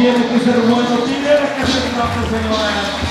Tiene que ser bueno, tiene que ser señores.